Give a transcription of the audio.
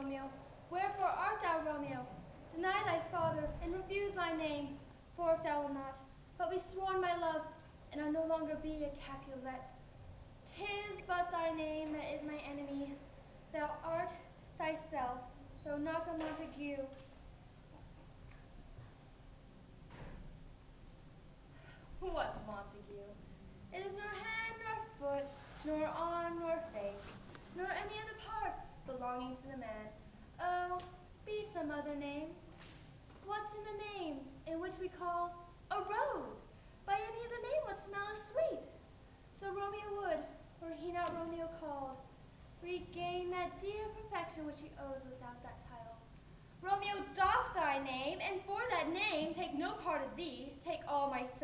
Romeo, wherefore art thou Romeo? Deny thy father, and refuse thy name. For if thou wilt not, but be sworn my love, and I'll no longer be a Capulet. Tis but thy name that is my enemy. Thou art thyself, though not a Montague. What's Montague? It is nor hand nor foot, nor arm nor face, nor any other part belonging to the man. Oh, be some other name. What's in the name in which we call a rose? By any other name would smell as sweet. So Romeo would, were he not Romeo called, regain that dear perfection which he owes without that title. Romeo doff thy name, and for that name take no part of thee, take all myself.